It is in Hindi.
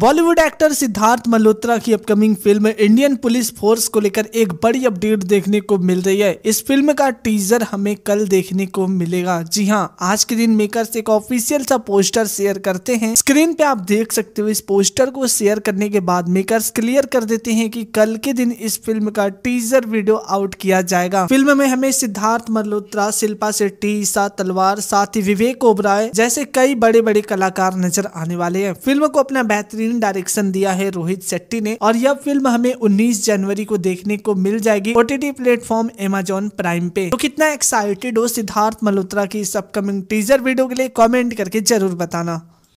बॉलीवुड एक्टर सिद्धार्थ मल्होत्रा की upcoming film Indian police force को लेकर एक बड़ी अपडेट देखने को मिल रही है। इस फ़िल्म का टीजर हमें कल देखने को मिलेगा। जी हाँ, आज के दिन मेकर्स एक ऑफिशियल सा पोस्टर शेयर करते हैं। स्क्रीन पे आप देख सकते हो, इस पोस्टर को शेयर करने के बाद मेकर्स क्लियर कर देते हैं कि कल के दिन इस फ़िल्म का टीजर वीडियो आउट किया जाएगा। फ़िल्म में हमें सिद्धार्थ मल्होत्रा, शिल्पा शेट्टी, ईसा तलवार, साथ ही विवेक ओबराय जैसे कई बड़े बड़े कलाकार नज़र आने वाले हैं। फ़िल्म को अपना बेहतरीन बेहतरीन डायरेक्शन दिया है रोहित शेट्टी ने और यह फ़िल्म हमें 19 जनवरी को देखने को मिल जाएगी ओटीटी प्लेटफॉर्म एमेजोन प्राइम पे। तो कितना एक्साइटेड हो सिद्धार्थ मल्होत्रा की इस अपकमिंग टीजर वीडियो के लिए? कॉमेंट करके ज़रूर बताना।